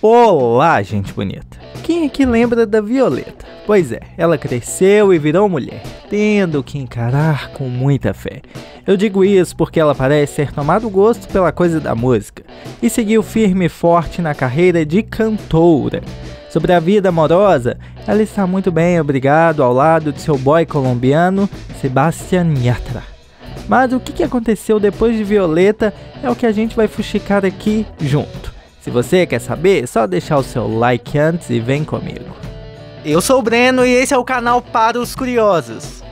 Olá, gente bonita! Quem aqui lembra da Violeta? Pois é, ela cresceu e virou mulher, tendo que encarar com muita fé. Eu digo isso porque ela parece ter tomado gosto pela coisa da música e seguiu firme e forte na carreira de cantora. Sobre a vida amorosa, ela está muito bem, obrigado, ao lado de seu boy colombiano, Sebastian Yatra. Mas o que aconteceu depois de Violeta é o que a gente vai fuxicar aqui junto. Se você quer saber, é só deixar o seu like antes e vem comigo. Eu sou o Breno e esse é o canal Para os Curiosos.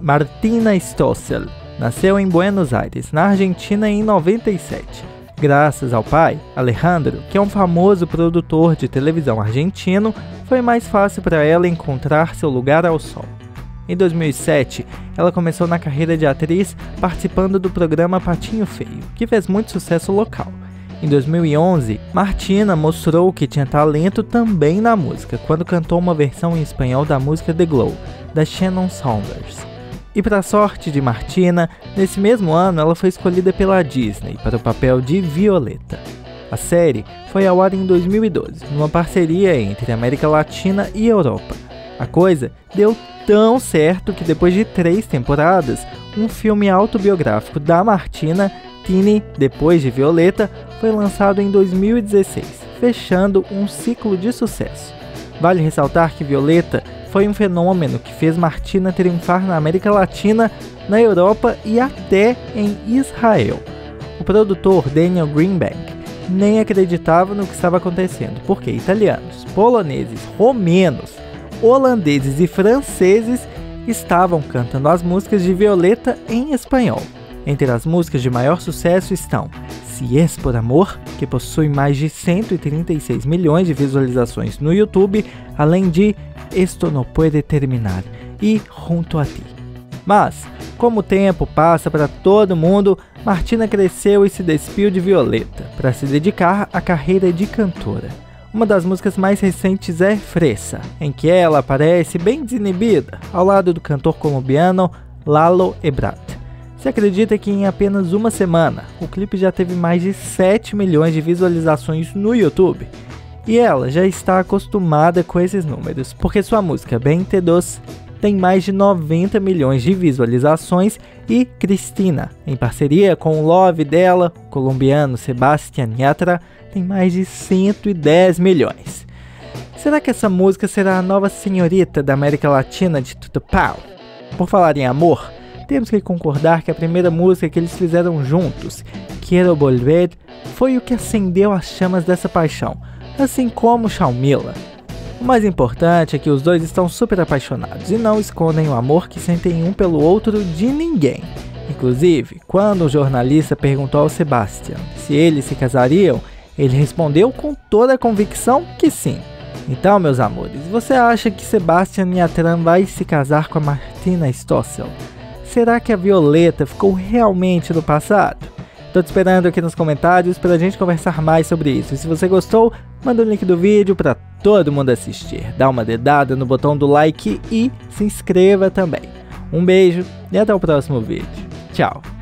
Martina Stossel nasceu em Buenos Aires, na Argentina, em 97. Graças ao pai, Alejandro, que é um famoso produtor de televisão argentino, foi mais fácil para ela encontrar seu lugar ao sol. Em 2007, ela começou na carreira de atriz participando do programa Patinho Feio, que fez muito sucesso local. Em 2011, Martina mostrou que tinha talento também na música, quando cantou uma versão em espanhol da música The Glow, da Shannon Saunders. E para sorte de Martina, nesse mesmo ano ela foi escolhida pela Disney para o papel de Violeta. A série foi ao ar em 2012, numa parceria entre América Latina e Europa. A coisa deu tão certo que depois de três temporadas, um filme autobiográfico da Martina Tini, depois de Violeta, foi lançado em 2016, fechando um ciclo de sucesso. Vale ressaltar que Violeta foi um fenômeno que fez Martina triunfar na América Latina, na Europa e até em Israel. O produtor Daniel Greenbank nem acreditava no que estava acontecendo, porque italianos, poloneses, romenos, holandeses e franceses estavam cantando as músicas de Violeta em espanhol. Entre as músicas de maior sucesso estão Se Es Por Amor, que possui mais de 136 milhões de visualizações no YouTube, além de Esto No Puede Terminar e Junto a Ti. Mas, como o tempo passa para todo mundo, Martina cresceu e se despiu de Violeta para se dedicar à carreira de cantora. Uma das músicas mais recentes é Fresa, em que ela aparece bem desinibida, ao lado do cantor colombiano Lalo Ebrard. Se acredita que em apenas uma semana, o clipe já teve mais de 7 milhões de visualizações no YouTube. E ela já está acostumada com esses números, porque sua música Bem T2 tem mais de 90 milhões de visualizações e Cristina, em parceria com o Love dela, o colombiano Sebastian Yatra, tem mais de 110 milhões. Será que essa música será a nova senhorita da América Latina de Tutupau? Por falar em amor, temos que concordar que a primeira música que eles fizeram juntos, Quero Volver, foi o que acendeu as chamas dessa paixão, assim como Shaumila. O mais importante é que os dois estão super apaixonados e não escondem o amor que sentem um pelo outro de ninguém. Inclusive, quando o jornalista perguntou ao Sebastian se eles se casariam, ele respondeu com toda a convicção que sim. Então, meus amores, você acha que Sebastian Yatran vai se casar com a Martina Stossel? Será que a Violeta ficou realmente no passado? Tô te esperando aqui nos comentários pra gente conversar mais sobre isso. E se você gostou, manda o link do vídeo pra todo mundo assistir. Dá uma dedada no botão do like e se inscreva também. Um beijo e até o próximo vídeo. Tchau!